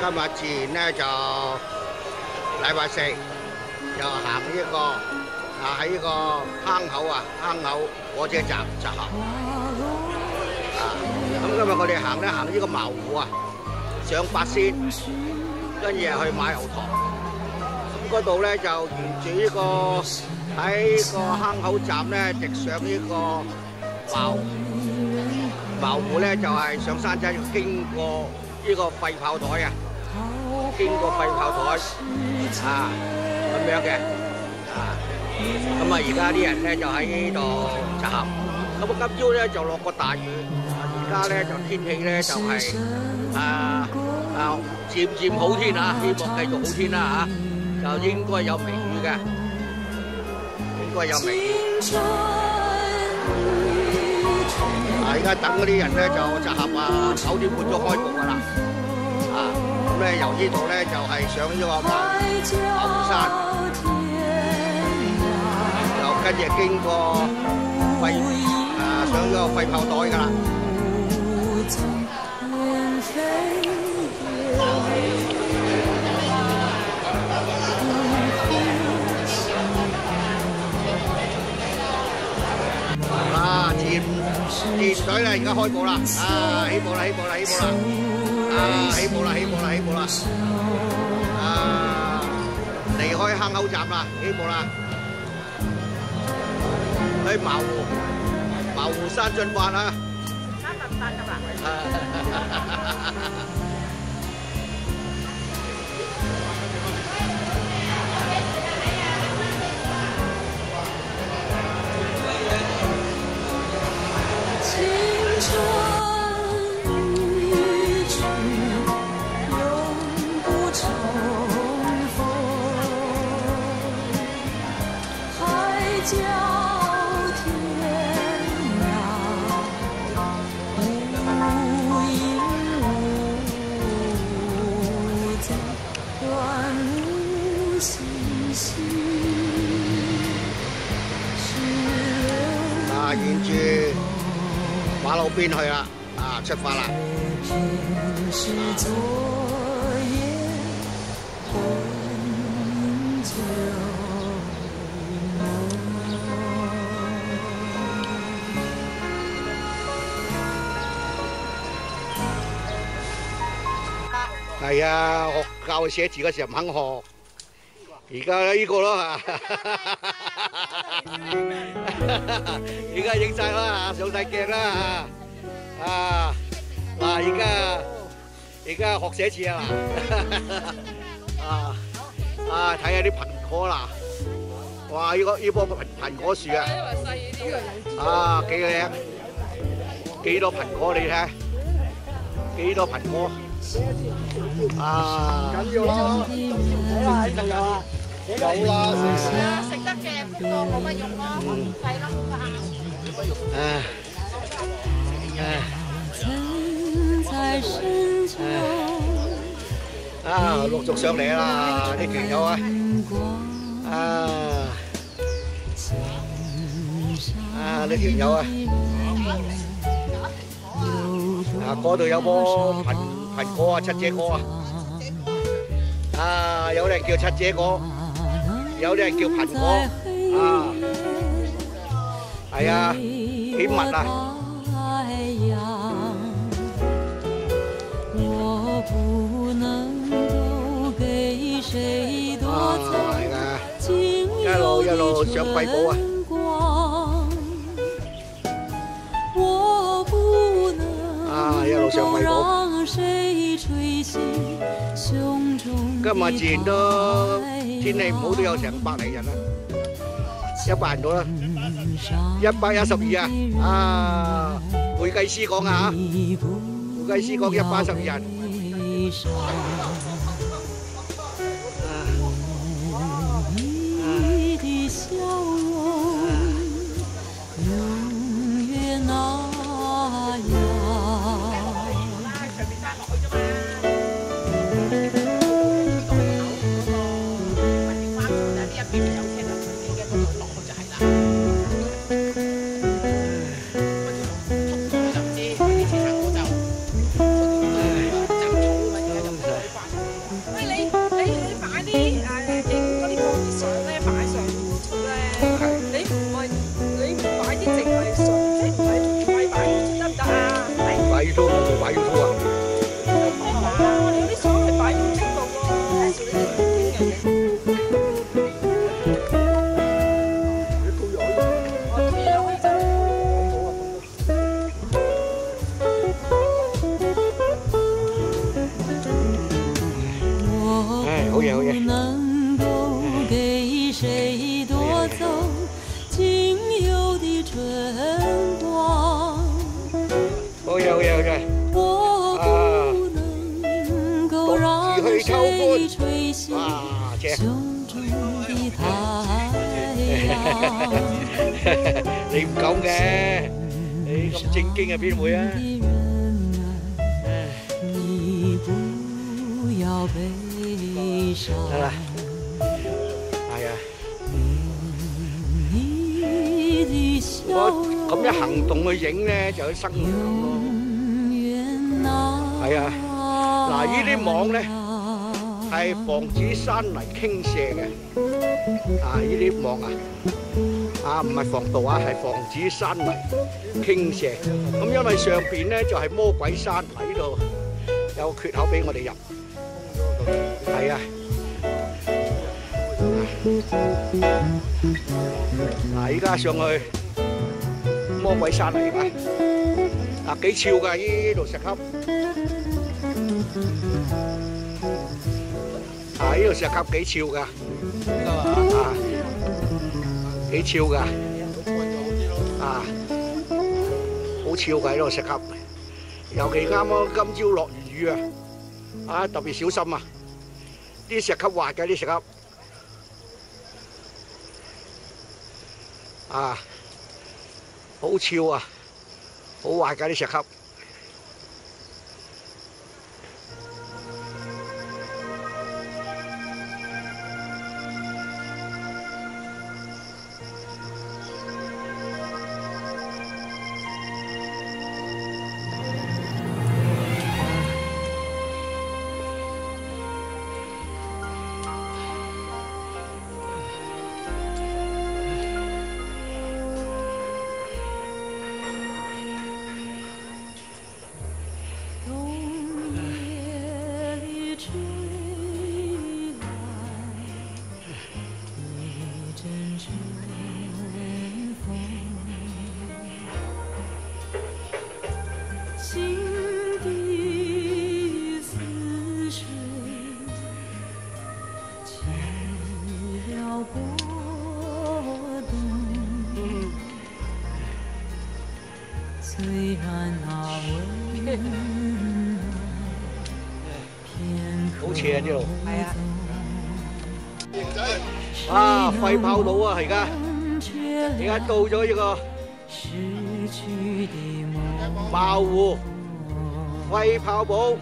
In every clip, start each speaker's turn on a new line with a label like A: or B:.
A: 今日自然咧就禮拜四又行呢、個啊喺呢個坑口啊坑口火車站集合啊！咁今日我哋行咧行呢個茅湖啊，上八仙，跟住去買牛塘。咁嗰度咧就沿住呢個喺個坑口站咧，直上呢個茅。茅湖咧就係、上山仔要經過呢個廢炮台啊，經過廢炮台啊咁樣嘅啊，咁啊而家啲人咧就喺呢度集合，咁啊今朝咧就落個大雨，而家咧就天氣咧就係、啊啊漸漸好天啊，希望繼續好天啦嚇、就應該有微雨嘅，應該有微雨。啊！而家等嗰啲人咧就集合啊，九點半都開局噶啦。咧由呢度咧就係、上呢個茅茅湖山，又跟住經過廢啊上呢個廢炮袋噶啦。啊！填填水啦，而家開步啦！啊，起步啦，起步啦，起步啦！啊，起步啦，起步啦，起步啦！啊，離開坑口站啦，起步啦！去茅湖，茅湖山進發啊！
B: 青 无信息。是流
A: 啊，沿住馬路邊去啦！啊，出發啦！
B: 便是昨夜魂酒
A: 係啊，學教佢寫字嗰時候唔肯學，而家呢個咯嚇，而家影晒啦，上晒鏡啦嚇，啊嗱，而家而家學寫字啊嗱，啊啊睇下啲蘋果啦，哇！呢個呢棵蘋蘋果樹啊，啊幾靚，幾多蘋果你睇，幾多蘋果。啊！緊要咯，睇下喺度有啊，有啦，
C: 食得嘅，不過冇乜用咯，係咯，
A: 唉唉
B: 曾在深秋
A: 啊，陸續上嚟啦，啲團友啊，啊。啊啲團友啊，啊嗰度有棵蘋蘋果啊，七姐果啊，啊有啲人叫七姐果，有啲人叫蘋果，啊。係啊，幾密啊！一路一路上貴寶啊。啊一路上貴寶
B: 讓誰吹醒胸中
A: 今日自然都天氣唔好，都有成百零人啦，一百人到啦，一百一十二啊！啊，會計師講啊嚇，會計師講一百十二人。
B: 能够给谁夺走仅有的春光我不能够让
A: 谁吹熄
B: 胸中的太阳
A: 你不懂的你
B: 不要悲傷。
A: 得啦，係啊，咁樣行動去影咧，就有生活感咯。
B: 永遠那
A: 係啊，嗱，呢啲網咧係防止山泥傾瀉嘅。啊，呢啲網啊，啊唔係防盜啊，係防止山泥傾瀉。咁因為上邊咧就係魔鬼山喺度有缺口俾我哋入。係啊。嗱，依家上去魔鬼山嚟㗎，嗱幾超㗎呢度石級，啊呢度石級幾超㗎，啊幾超㗎，啊好超㗎呢度石級，尤其啱啱今朝落完雨啊，啊特別小心啊，啲石級滑嘅啲石級。啊，好俏啊，好滑㗎啲石
B: 盒。片刻
A: 好斜啊呢度
B: 係啊，
A: 啊，廢炮島啊，而家而
B: 而
A: 家到咗呢個
B: 失去的夢，
A: 茅湖廢炮堡，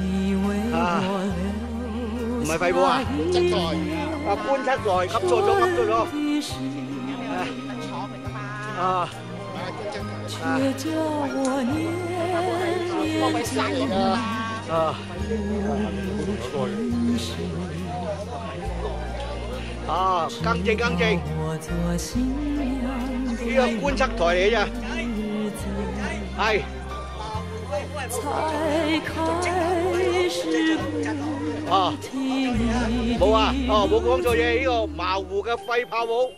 B: 你為
A: 啊
B: 我留
A: 唔係廢堡啊
B: 下一片
A: 啊觀察台噏錯咗噏錯咗，
B: 的誓
C: 廠嚟噶嘛，
A: 啊啊啊。更正更正。呢个观测台嚟嘅
B: 系
A: 冇啊。哦冇讲错嘢呢个茅湖嘅肺泡舞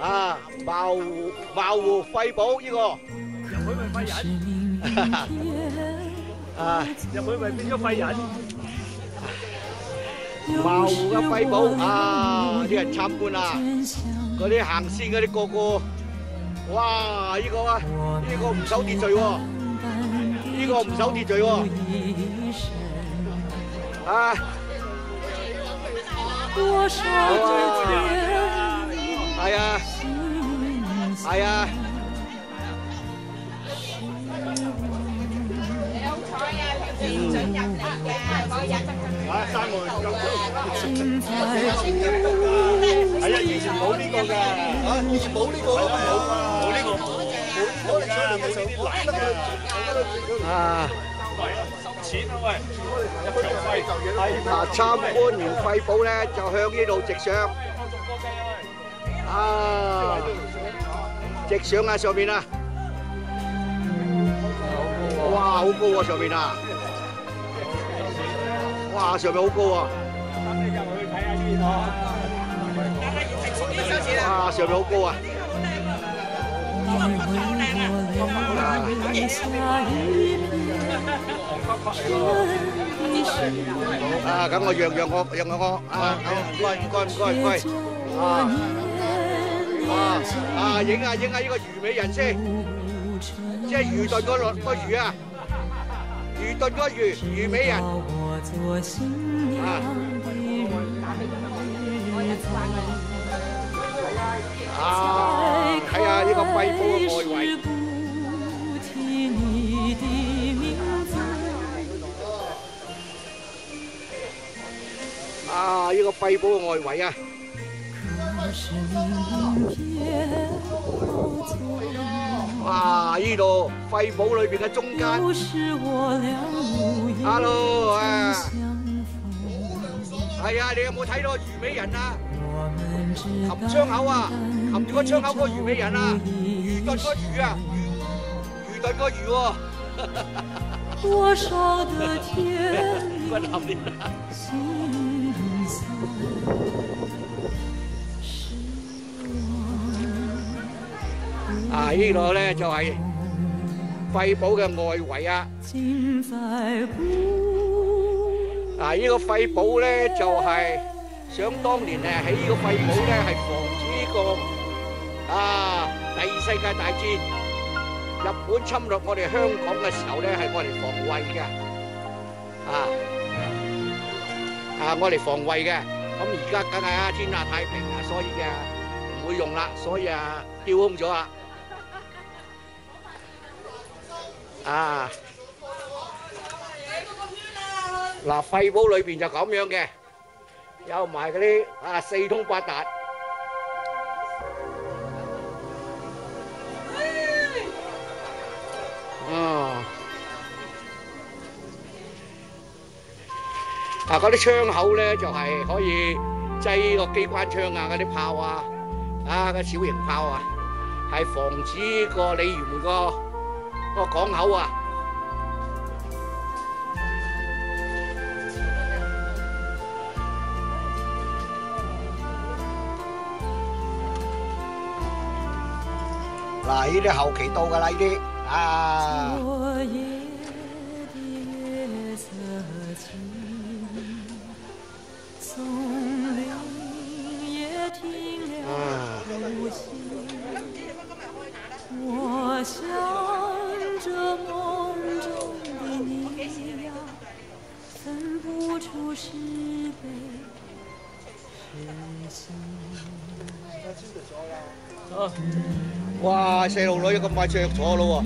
A: 啊茅湖茅湖肺宝呢
B: 个
A: 啊！
D: 入去咪變咗廢人？
A: 茅湖嘅廢堡啊！啲人參觀啊，
B: 嗰
A: 嗰啲行先嗰啲個個，哇！呢個啊，呢個唔守秩序喎，呢個唔守秩序喎，啊！
B: 多少的
A: 係啊，係啊，
C: 啊，
D: 以前冇呢個㗎，啊，以前冇呢個，冇冇呢個，冇呢個㗎，冇呢啲泥㗎，
A: 啊！
D: 收錢啊喂，入場費係
A: 嗱，參觀完廢堡咧，就向呢度直上，啊！直上啊，上面啊！哇，好高啊，上面啊！哇，上面好高啊！
D: 等你入去睇下呢度。
A: 哇，上面好高啊！啊，咁我讓讓我讓我我啊，唔該唔該唔該唔該啊啊啊！影下影下呢個虞美人先，即係魚頓嗰個個魚啊，魚頓嗰個魚虞美人
B: 做新娘的日子。
A: 啊，睇下呢個廢堡嘅外圍。
B: 不提你的名字。
A: 啊，呢個廢堡嘅外围啊！哇！呢度廢堡裏邊嘅中間
B: 又是我俩無意
A: ，Hello 啊，
B: 相逢。
A: 係啊！你有冇睇到魚尾人啊？含窗口啊，含住個窗口個魚尾人啊，魚燉個魚啊，魚燉個魚喎，
B: 多少的甜
A: 骨含啲。
B: 心酸，
A: 啊！呢度咧就係廢堡嘅外圍啊！
B: 今在不
A: 啊！呢個廢堡咧就係想當年誒起呢個廢堡咧係防止呢個啊第二世界大戰日本侵略我哋香港嘅時候咧係我哋防衛嘅啊啊我哋防衛嘅，咁而家梗係啊天下太平啊，所以嘅唔會用啦，所以啊丟空咗啦啊！嗱，廢堡裏邊就咁樣嘅，有埋嗰啲啊四通八達。啊！啊，嗰啲窗口咧就係可以擠個機關槍啊，嗰啲炮啊，啊個小型炮啊，係防止個鯉魚門個個港口啊。嗱，呢啲後期到噶啦，呢啲啊，哇！细路女咁快着坐咯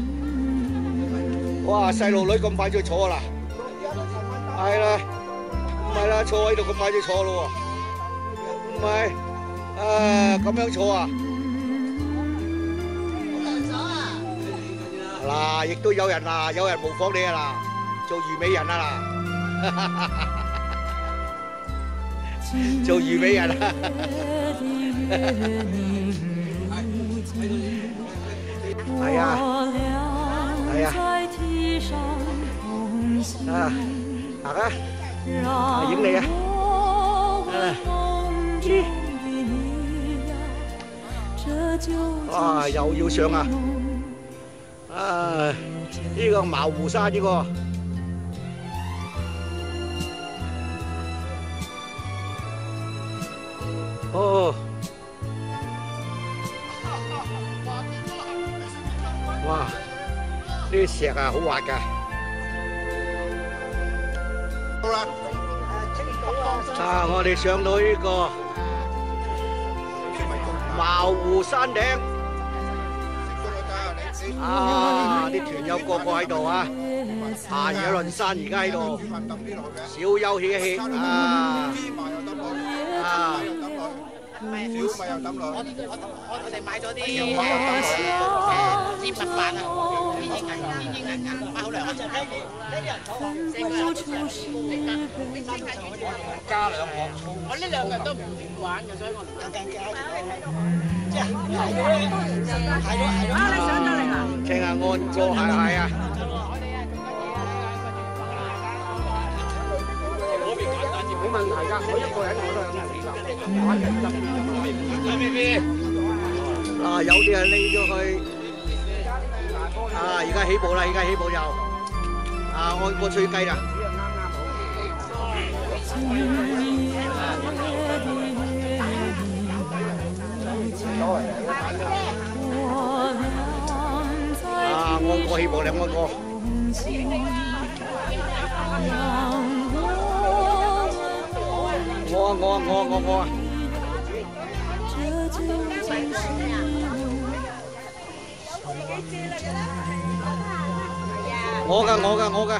A: 喎，哇！细路女咁快就坐啦，系啦，唔系啦，坐喺度咁快就坐咯喎，唔係，啊咁样坐啊，嗱，亦都有人啊，有人模仿你啊啦，做虞美人啊嗱，做虞美人啊！係啊，係啊，啊，行啊，啊影你啊，啊，又要上啊，啊，呢個茅湖山呢個。哦，哇！呢啲石啊，好滑噶。
D: 到啦，
A: 啊，我哋上到呢個茅湖山頂，啊！啲團友個個喺度啊，行野倫山而家喺度小休息一歇啊！啊！
D: 小米又抌落，
C: 我我哋買咗啲誒芝物飯啊，煙煙銀煙煙銀銀買好兩隻，加兩個。我呢兩日都唔玩嘅，所以我唔驚驚。即係係咯係咯。啊！你上咗嚟啦？
A: 聽下安歌係係啊！冇問題㗎，我一個人我都係咁㗎。啊，有啲係匿咗去，啊，而家起步啦，而家起步又，啊，我我吹雞啦。啊，我起步啦，安歌。我啊我啊我啊我我噶我噶我噶。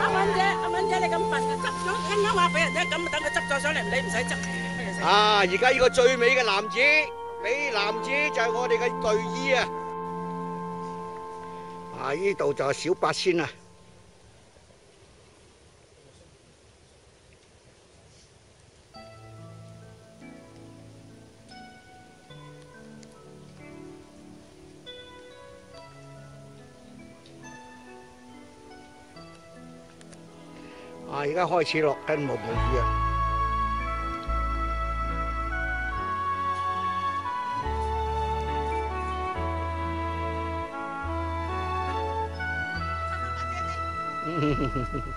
C: 阿敏姐，阿敏姐，你咁笨嘅執咗，啱啱話俾人聽，咁等佢執咗上嚟，你唔使執。
A: 啊！而家呢個最美嘅男子，美男子就係我哋嘅隊醫啊！啊！呢度就係小八仙。啊！而家開始落緊毛毛雨啊！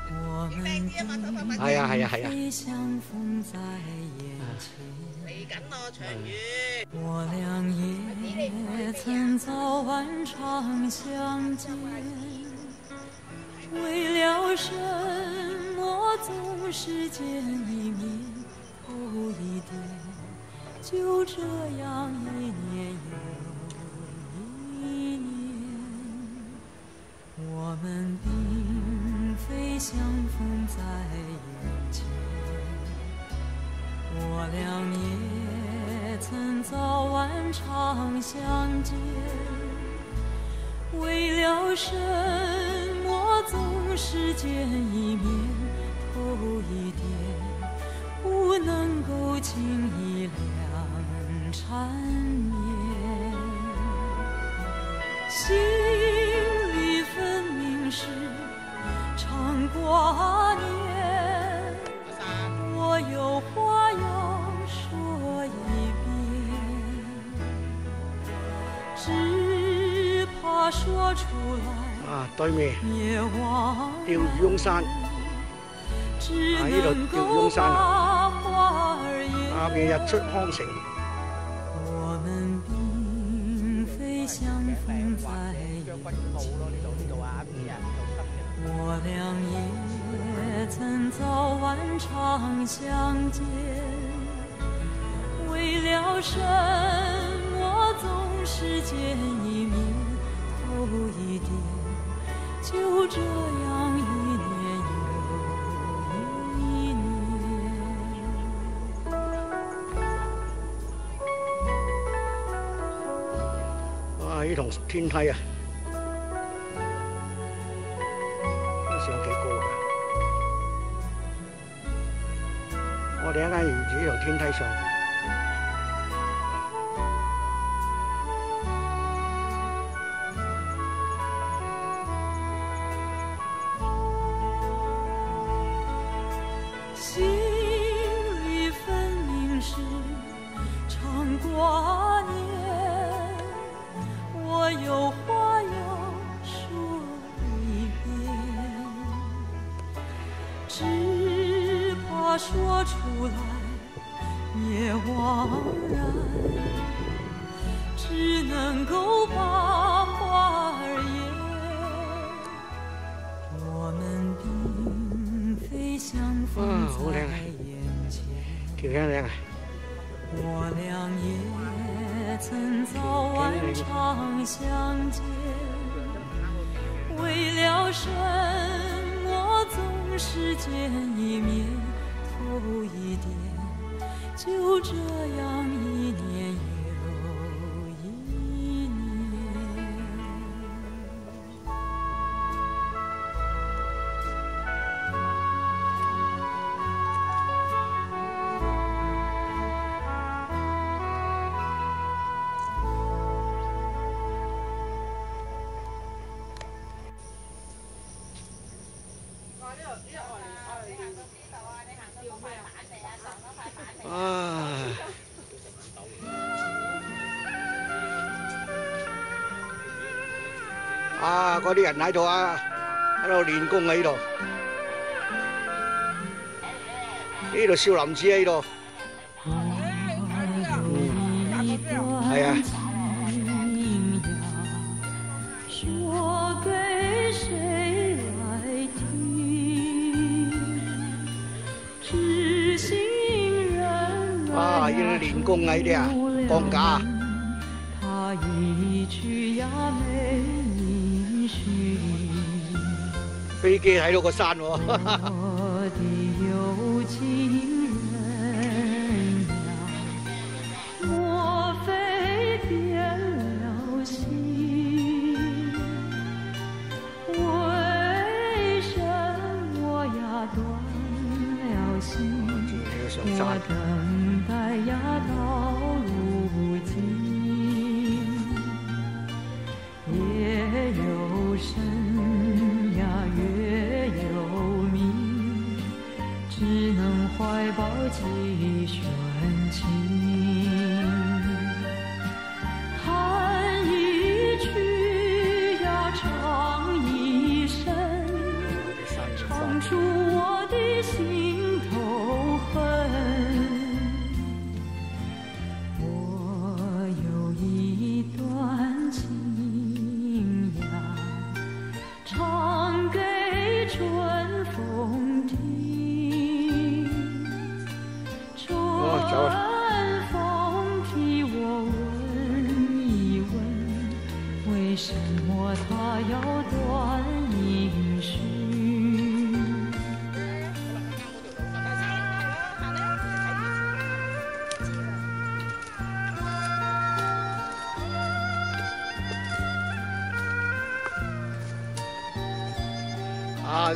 B: 我们
A: 係啊係啊係啊！
B: 非相逢在眼前。
C: 嚟緊咯，長雨。
B: 我俩也曾早晚常相见，为了什我总是见一面头一点？就这样一年又一年，我们并非相逢在眼前。我俩也曾早晚常相见，为了什么总是见一面一点，不能够轻易两缠绵，心里分明是常挂念。我有话要说一遍，只怕说出来
A: 啊，對面啊呢度
B: 能
A: 叫
B: 够
A: 翁山啊
B: 把话儿言。
A: 下邊日出康城。
B: 我们并非相逢在眼前，我俩也曾早晚常相见。为了什么总是见一面头一点？就这样
A: 天梯啊，上幾高啊？我哋一間院子由天梯上。
B: 只怕说出来也枉然，只能够把话儿言。我们并非相逢在眼前，我俩也曾早晚常相见。为了什么时间一面头一点？就这样一年
A: 啊！啊！嗰啲人喺度啊，喺度練功喺！度，呢度少林寺喺度，係啊。要练功啊呢啲啊，降架。
B: 他一去呀没绪，
A: 飛機睇到個山喎。
B: 我的怀抱几悬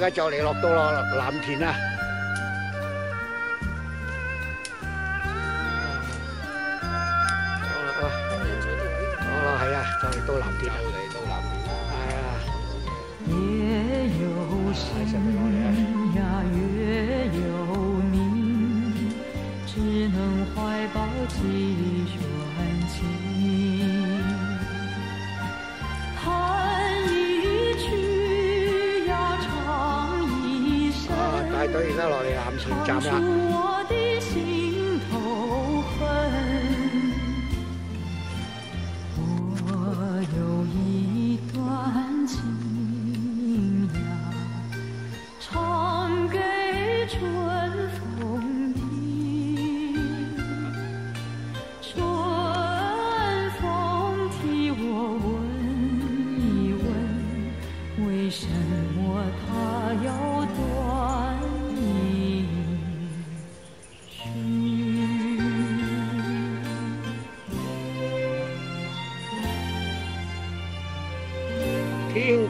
A: 家就嚟落到咯藍田啦。好啦，好啦，係啊，就嚟到藍田啦。係啊，
B: 夜有深呀，月有明，只能怀抱几悬情。
A: 帶隊而家落嚟南田
B: 唱出
A: 站啦。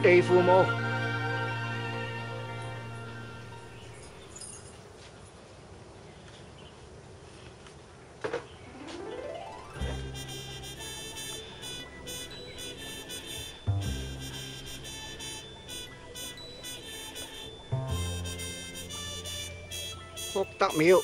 A: trì phù mô Phúc tắc
B: miệu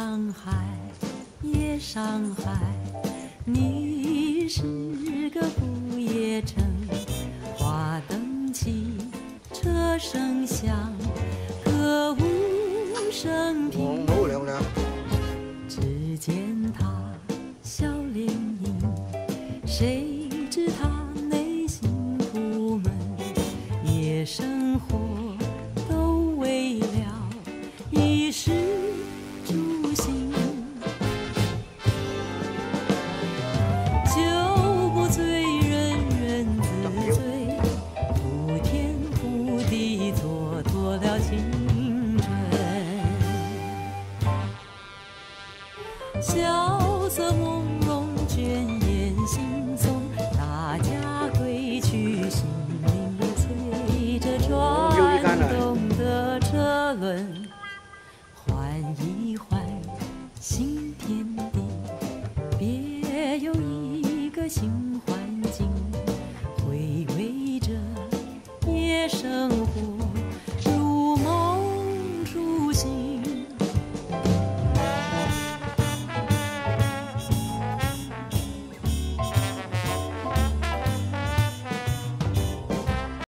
B: 上海，夜上海，你是个不夜城。花灯起，车声响，